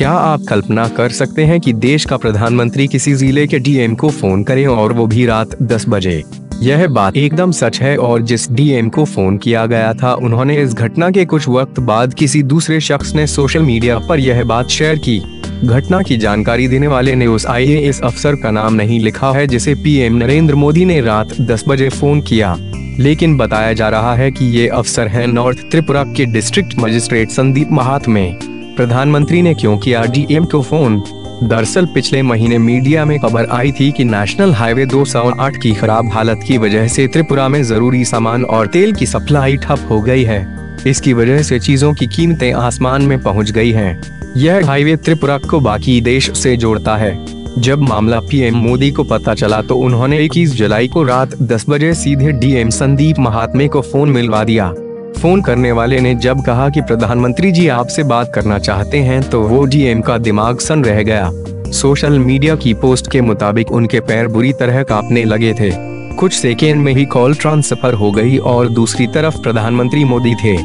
क्या आप कल्पना कर सकते हैं कि देश का प्रधानमंत्री किसी ज़िले के डीएम को फ़ोन करे और वो भी रात 10 बजे? यह बात एकदम सच है और जिस डीएम को फ़ोन किया गया था, उन्होंने इस घटना के कुछ वक्त बाद किसी दूसरे शख्स ने सोशल मीडिया पर यह बात शेयर की। घटना की जानकारी देने वाले ने उस आईएएस अफसर का नाम नहीं लिखा है, जिसे पीएम नरेंद्र मोदी ने रात 10 बजे फ़ोन किया। लेकिन बताया जा रहा है कि ये अफसर हैं नॉर्थ त्रिपुरा के डिस्ट्रिक्ट मजिस्ट्रेट संदीप महात्मे प्रधानमंत्री ने क्यों किया? डीएम को फ़ोन। दरअसल पिछले महीने मीडिया में खबर आई थी कि नेशनल हाईवे 208 की खराब हालत की वजह से त्रिपुरा में ज़रूरी सामान और तेल की सप्लाई ठप हो गई है। इसकी वजह से चीज़ों की कीमतें आसमान में पहुँच गई हैं। यह हाईवे त्रिपुरा को बाकी देश से जोड़ता है। जब मामला पीएम मोदी को पता चला तो उन्होंने 21 जुलाई को रात 10 बजे सीधे डीएम संदीप महात्मे को फ़ोन मिलवा दिया। फ़ोन करने वाले ने जब कहा कि प्रधानमंत्री जी आपसे बात करना चाहते हैं तो वो डीएम का दिमाग सन रह गया। सोशल मीडिया की पोस्ट के मुताबिक उनके पैर बुरी तरह कांपने लगे थे। कुछ सेकेंड में ही कॉल ट्रांसफ़र हो गई और दूसरी तरफ़ प्रधानमंत्री मोदी थे।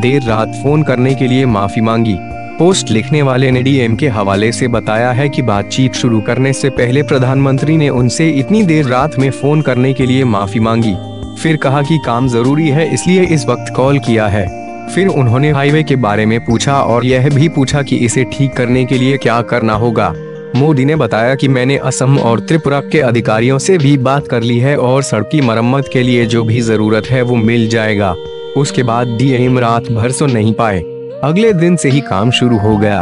देर रात फ़ोन करने के लिए माफ़ी मांगी। पोस्ट लिखने वाले ने डीएम के हवाले से बताया है कि बातचीत शुरू करने से पहले प्रधानमंत्री ने उनसे इतनी देर रात में फ़ोन करने के लिए माफ़ी मांगी। फिर कहा कि काम ज़रूरी है, इसलिए इस वक्त कॉल किया है। फिर उन्होंने हाईवे के बारे में पूछा और यह भी पूछा कि इसे ठीक करने के लिए क्या करना होगा। मोदी ने बताया कि मैंने असम और त्रिपुरा के अधिकारियों से भी बात कर ली है और सड़क की मरम्मत के लिए जो भी ज़रूरत है वो मिल जाएगा। उसके बाद डीएम रात भर सो नहीं पाए। अगले दिन से ही काम शुरू हो गया।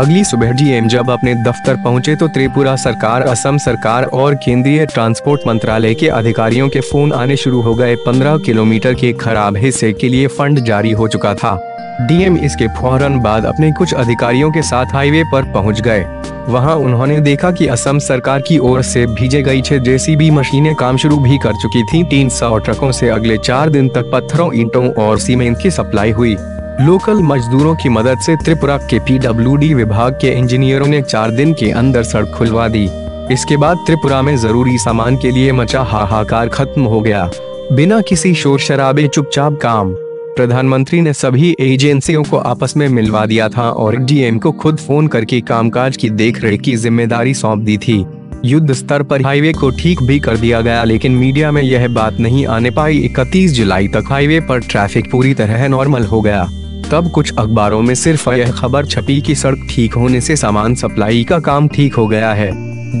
अगली सुबह डीएम जब अपने दफ्तर पहुँचे तो त्रिपुरा सरकार, असम सरकार और केंद्रीय ट्रांसपोर्ट मंत्रालय के अधिकारियों के फ़ोन आने शुरू हो गए। 15 किलोमीटर के खराब हिस्से के लिए फंड जारी हो चुका था। डीएम इसके फ़ौरन बाद अपने कुछ अधिकारियों के साथ हाईवे पर पहुँच गए। वहाँ उन्होंने देखा कि असम सरकार की ओर से भेजे गई छह जेसीबी मशीनें काम शुरू भी कर चुकी थीं। तीन सौ ट्रकों से अगले चार दिन तक पत्थरों, ईंटों और सीमेंट की सप्लाई हुई। लोकल मजदूरों की मदद से त्रिपुरा के पीडब्ल्यूडी विभाग के इंजीनियरों ने चार दिन के अंदर सड़क खुलवा दी। इसके बाद त्रिपुरा में ज़रूरी सामान के लिए मचा हाहाकार खत्म हो गया। बिना किसी शोर शराबे, चुपचाप काम। प्रधानमंत्री ने सभी एजेंसियों को आपस में मिलवा दिया था और डीएम को खुद फ़ोन करके कामकाज की देखरेख की ज़िम्मेदारी सौंप दी थी। युद्ध स्तर पर हाईवे को ठीक भी कर दिया गया, लेकिन मीडिया में यह बात नहीं आने पाई। इकतीस जुलाई तक हाईवे पर ट्रैफ़िक पूरी तरह नॉर्मल हो गया। तब कुछ अखबारों में सिर्फ़ यह खबर छपी कि सड़क ठीक होने से सामान सप्लाई का काम ठीक हो गया है।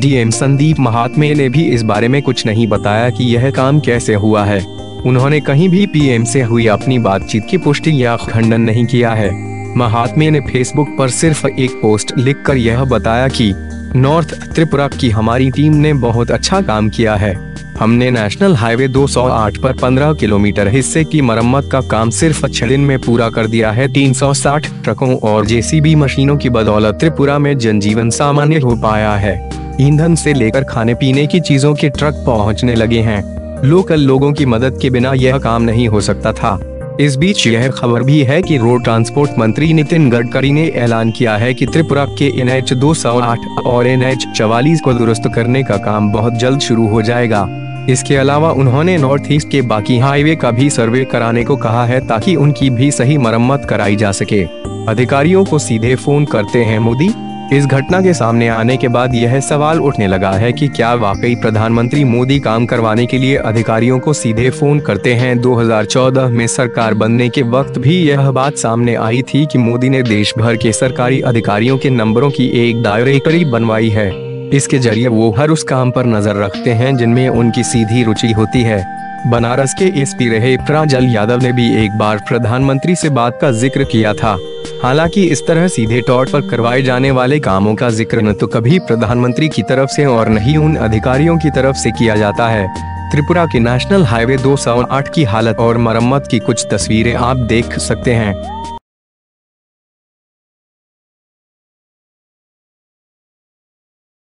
डीएम संदीप महात्मे ने भी इस बारे में कुछ नहीं बताया कि यह काम कैसे हुआ है। उन्होंने कहीं भी पीएम से हुई अपनी बातचीत की पुष्टि या खंडन नहीं किया है। महात्मे ने फेसबुक पर सिर्फ़ एक पोस्ट लिखकर यह बताया कि नॉर्थ त्रिपुरा की हमारी टीम ने बहुत अच्छा काम किया है। हमने नेशनल हाईवे 208 पर 15 किलोमीटर हिस्से की मरम्मत का काम सिर्फ़ छह दिन में पूरा कर दिया है। 360 ट्रकों और जेसीबी मशीनों की बदौलत त्रिपुरा में जनजीवन सामान्य हो पाया है। ईंधन से लेकर खाने पीने की चीज़ों के ट्रक पहुँचने लगे हैं। लोकल लोगों की मदद के बिना यह काम नहीं हो सकता था। इस बीच यह खबर भी है कि रोड ट्रांसपोर्ट मंत्री नितिन गडकरी ने ऐलान किया है कि त्रिपुरा के एन एच और एन एच को दुरुस्त करने का काम बहुत जल्द शुरू हो जाएगा। इसके अलावा उन्होंने नॉर्थ ईस्ट के बाकी हाईवे का भी सर्वे कराने को कहा है ताकि उनकी भी सही मरम्मत कराई जा सके। अधिकारियों को सीधे फ़ोन करते हैं मोदी। इस घटना के सामने आने के बाद यह सवाल उठने लगा है कि क्या वाकई प्रधानमंत्री मोदी काम करवाने के लिए अधिकारियों को सीधे फ़ोन करते हैं? 2014 में सरकार बनने के वक्त भी यह बात सामने आई थी कि मोदी ने देश भर के सरकारी अधिकारियों के नंबरों की एक डायरेक्टरी बनवाई है। इसके ज़रिए वो हर उस काम पर नज़र रखते हैं जिनमें उनकी सीधी रुचि होती है। बनारस के एसपी रहे प्राजल यादव ने भी एक बार प्रधानमंत्री से बात का ज़िक्र किया था। हालाँकि इस तरह सीधे तौर पर करवाए जाने वाले कामों का ज़िक्र न तो कभी प्रधानमंत्री की तरफ़ से और न ही उन अधिकारियों की तरफ़ से किया जाता है। त्रिपुरा के नेशनल हाईवे 208 की हालत और मरम्मत की कुछ तस्वीरें आप देख सकते हैं।